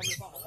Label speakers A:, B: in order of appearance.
A: 就放好了。